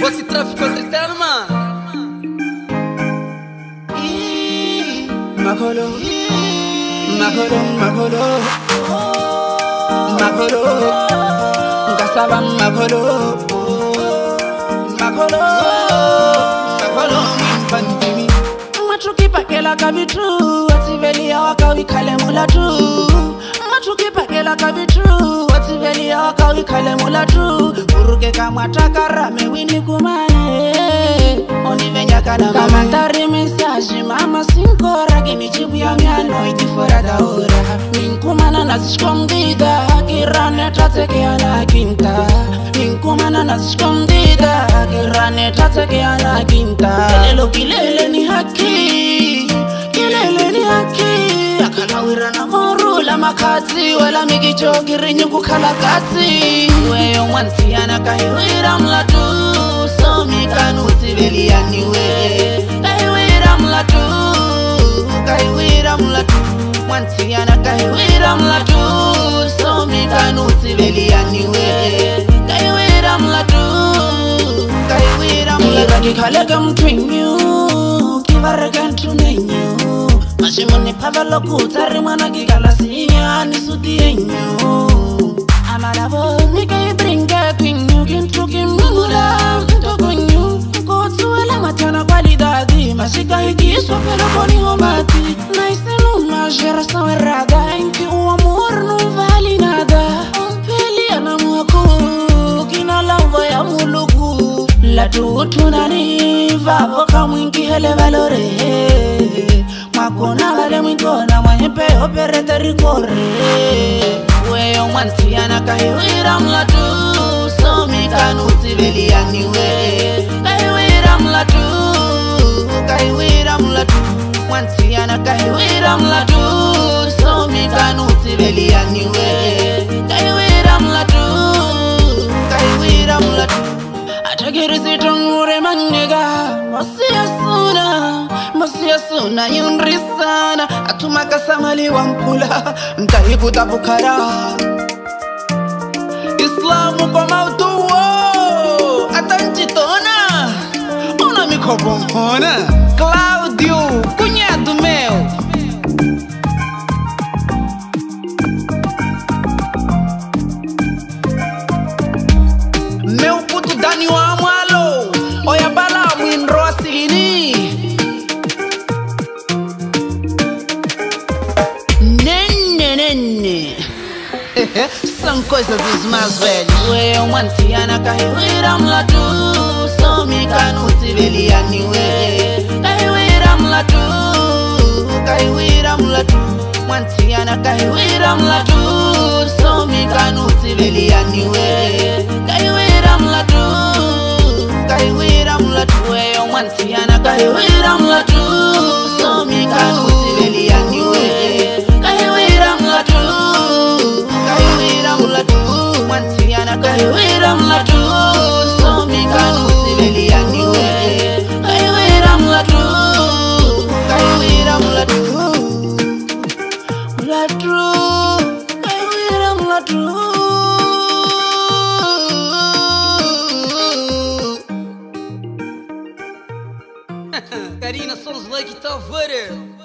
Voici trafic entretellement. Makolo, makolo, makolo, makolo, ngasaba makolo, makolo, makolo, pandemi. ativeli true ibeli yaka uikhale mulatu uruke kamwatakarame wini kumane onivenyakanakamantari misaji mama sinkorake michibu yamyanoitiforadaura e minkumana nasichikomdida akiranetatsekeyanakinta minkumana nasichikomdida akiranetatsekeyanakinta lelo kileleni haki kileleni haki akanawirana moo wela makhatsi wela mikicho kirinyi kukhalakatsi weyo mwanthiyana kahiwira mlatu somikanu utsiveliyaniwe kahiwira mlatu kahiwira mlatu mwanthiyana kahiwira mlatu somikanu utsiveliyaniwe kahiwira mlatu kahiwira mlatu kikhaleka mthwinyu kivarekantunenyu mashemone phava loko tsa ri n'wana ke kalasinya ni sutiye nyo amalavo ni ke bringa kinyu kintruki mimula ntoko nyu ko tsuwela mathana kwa lidadi masikahikiswa ke loko ni homati na isenu majera sawerada nki uwa muri nuvali nada umpeli yana mwaku kina lamvo ya muluku latuutunani vavo kamwinkihele valorehe kona vale mwinkona mwanye peho perete rikore weyo mwanthiyana kahiwira mlatu somikanu tiveliyaniwe kahiwira mlatu kahiwira mlatu mwanthiyana kahiwira mlatu somikanu tiveliyaniwe yasuna yunrisana atuma kasamali wankula mtarikuta bukara islamu kwa mautuwo atanchitona una mikobona kla some coisas dos mais velhos Ué, eu mantinha na carreira, mulato Sou mica no tibelia, niwe Carreira, mulato Carreira, mulato Mantinha na carreira, mulato Sou mica no tibelia, niwe Carreira, mulato Carreira, mulato Ué, eu mantinha na carreira, mulato Карина, сон злой гитар, вырыл!